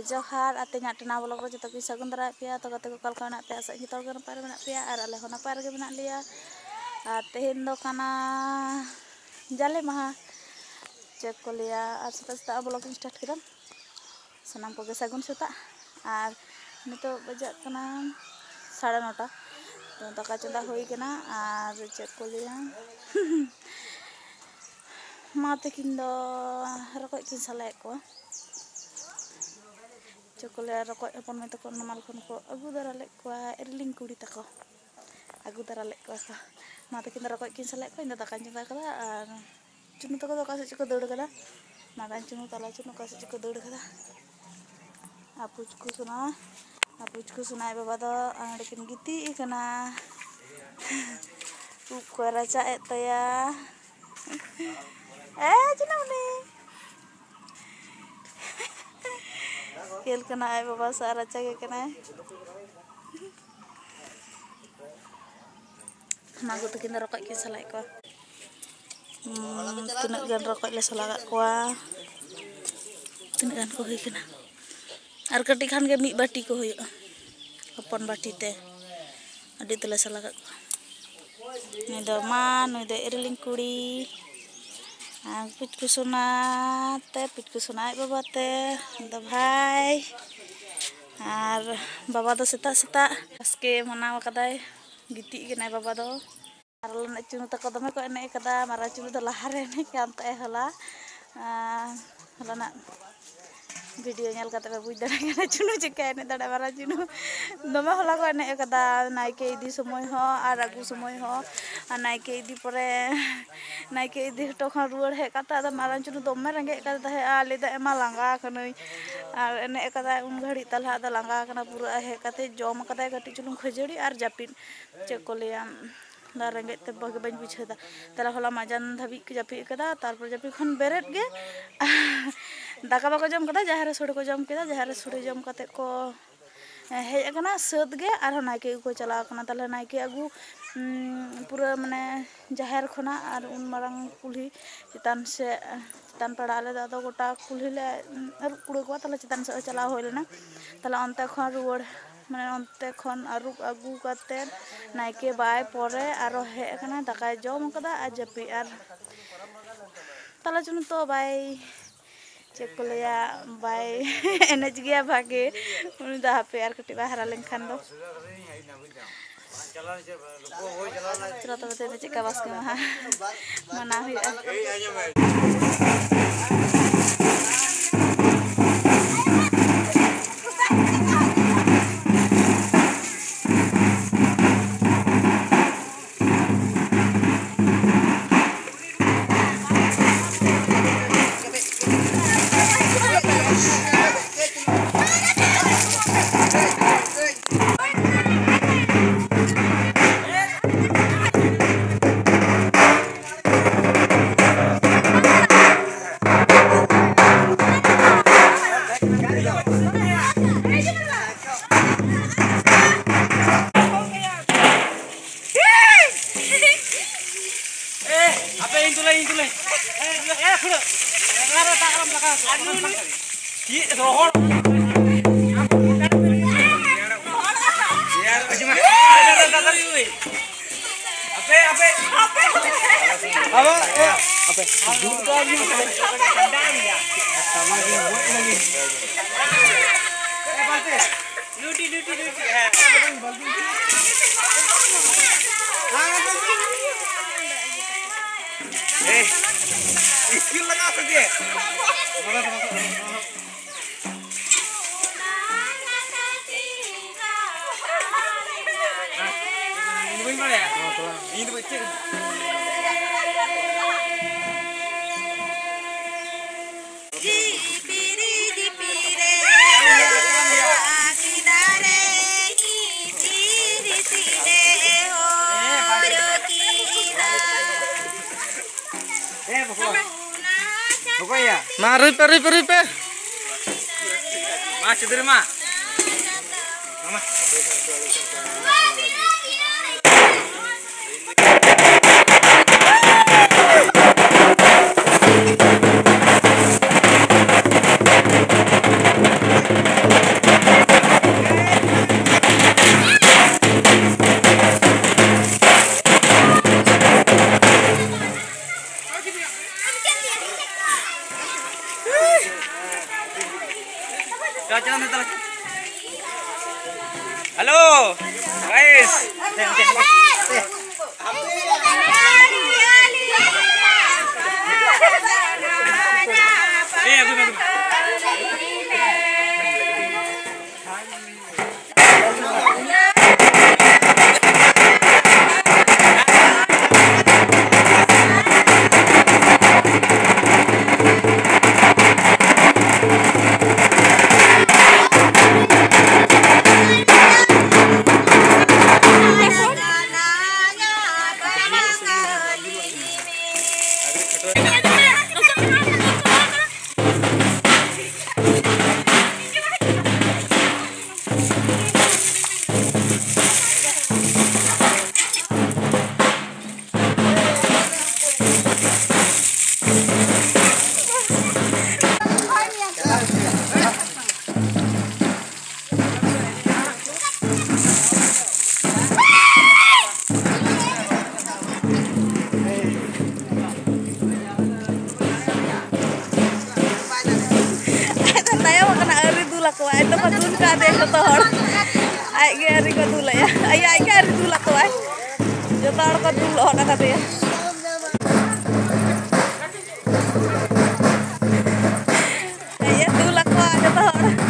Johar, artinya tena bolong aja tapi bisa gendera pia atau kata kekal kau nak pia saja tau kenapa ada pia ada leho napa ada gimana dia artinya karena jale mahal cek kuliah ar sota sota vlogging start kiran sanam poge sagun sota ar nito bajak kana sada nota to taka chanda hoi kana ar cek kuliah mate kindo rokok ikin salek ko cek kuliah roko ikon mete ko nomal kon ko agu dara lek ko erling kuri tako agu dara lek ko mate kindo roko ikin salek ko indata kanjung tako चुनू तक तो अकाश को दौड़ नागान चुनू ताला चुनू अकाश को दौड़ करा आपूच को सुना आपूच को सुनाए बाबा तो अंडकिन गिती कना उप को रचा तया ए चुनू खेल कना आए बाबा सारा रचा के कना मागो तकिन तो रकक के सलाई को Hmm, tunagan rokok ila sulaga kwa tunagan ko hikna ar ketikhan ge mi bati ko hoyo apon bati te adi tela sulaga man ni do erling kuri ang nah, pit ku suna te pit ku suna ai baba te da bhai ar nah, baba do seta seta aske manawa kadai giti ke nai baba do Aralan cunu tak kau temui kau enak kata mara cunu tu lahar enak yang tak hela. Hela nak video kata lebih dari kena cunu cikai enak dada mara cunu. Nama hela kau enak kata naik ke idi semua ho aragu semua ho naik ke idi pura naik ke idi tu kan ruar he kata ada mara cunu tu mera e enak kata dah ali emal langga kena ar enak e kata umgari talha ada langga kena pura hekate kata jom kata kati cunu kejari ar japin লা ৰেঙে তে বগ বাই বুছাদা তলা হলা মাজন ধাবি কি জপি একা দা তারপর জপিখন বৰেট গে দাকা বগা জম কথা জাহৰে সূৰে কো জম পেদা জাহৰে সূৰে জম কাতেক কো হেয়কানা সদগে আৰু নাইকে উকো চালাওকনা তলে নাইকে আগু पुरा মানে জাহৰখনা আৰু উন মৰাং ফুলি চতানছে তান পাড়ালে দাদো গোটা ফুলিলে আৰু কুড়কো তলে চতানছে চালাও হৈ লেনা তলে অনতেখন ৰুৱড় ᱢᱟᱱᱮ ᱚᱱᱛᱮ ᱠᱷᱚᱱ ᱟᱹᱨᱩᱵ ᱟᱹᱜᱩ ᱠᱟᱛᱮᱫ ᱱᱟᱭᱠᱮ ᱵᱟᱭ ᱯᱚᱨᱮ ᱟᱨᱚ ᱦᱮᱡ ᱟᱠᱟᱱᱟ ᱫᱟᱠᱟᱭ ᱡᱚᱢ ᱠᱟᱫᱟ ᱟᱨ ᱡᱟᱹᱯᱤᱫ ᱟᱨ ᱛᱟᱞᱟ ᱪᱩᱱᱩ ᱛᱚ ᱵᱟᱭ ᱪᱮᱫ ᱠᱚ ᱞᱟᱹᱭᱟ ᱵᱟᱭ ᱮᱱᱮᱡ ᱜᱮᱭᱟ ᱵᱷᱟᱜᱮ ᱩᱱᱤ ᱫᱚ ᱦᱟᱯᱮ ᱟᱨ ᱠᱟᱹᱴᱤᱡ ᱵᱟᱭ ᱦᱟᱨᱟ ᱞᱮᱱᱠᱷᱟᱱ ᱫᱚ ᱪᱚᱞᱚ ᱛᱚᱵᱮ ᱪᱮᱫᱠᱟ ᱵᱟᱥᱠᱮ ᱢᱟᱦᱟ ᱢᱟᱱᱟᱣ ᱦᱩᱭᱩᱜᱼᱟ ये रोहड़ अबे अबे अबे अबे अबे दूध का भी ठंडा लिया सामान की बहुत लगी ए बात है ड्यूटी ड्यूटी ड्यूटी है ए स्किल लगा सकते हैं ini kucing Ma, ripe, perih perih. Ma, cedri, ma. Mama. ¡Aló! warkot dulu oh, anak satu ya ayah eh, tulak ada tuh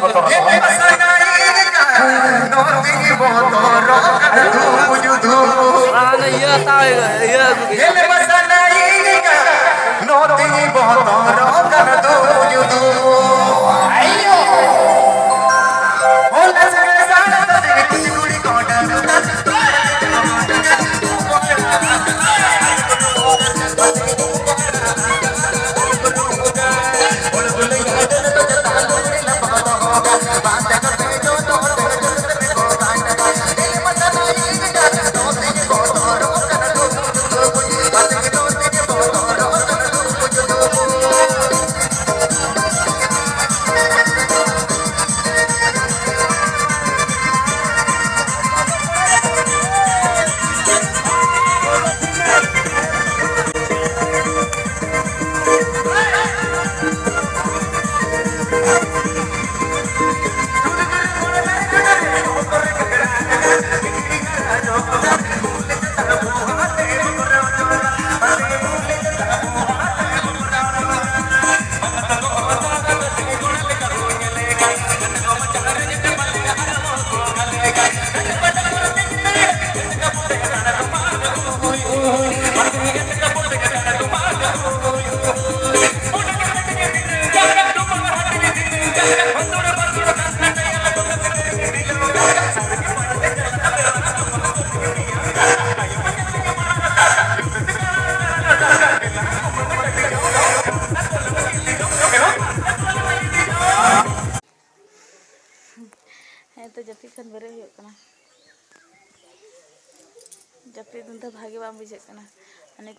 Cotorra.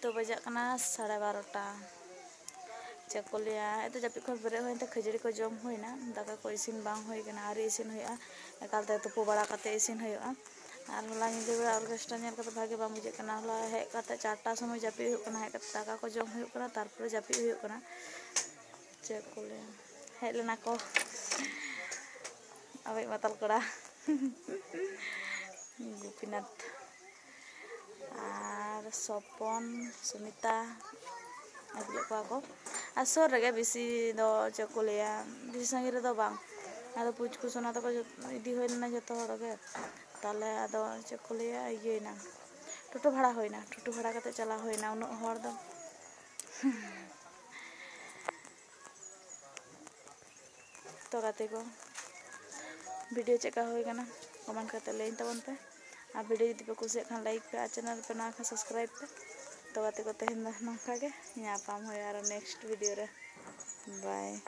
तो बजा साढ़े बारोटा चेकोलिया ए तो जपिद बेरे होते खजड़ी को जम होना दाका को इसी बाईन और इसी एकाल तुपू बड़ा इसी और हल्ला गेस्टा नल भागे बुझे हल्ला हेकते चारटा समय जपिद होना हेक दाका को जम होना तपर जपिद होना चेकोलिया हेलना को अब मतल कड़ा गोपीनाथ আর স্বপন সুমিতা এগুলো কো আর সর রেগে বেশি চকুলে বেশি সঙ্গে রে আর পুজকু সোনা তো ইডি হয়ে না যত রে তাহলে আদ ইয়ে না টোটো ভাড়া হয় না টোটো ভাড়া কাতে চালা হয় না উনো হর দো তো গাতে কো ভিডিও চেকা হয়ে গেনা কমান কাতে লেন তাবন পে आप भिडियो जी कुछ खान लाइक पे आ चैनल पे ना सब्सक्राइब पे तो बातें को तेहन नाका नेक्स्ट वीडियो रे बाय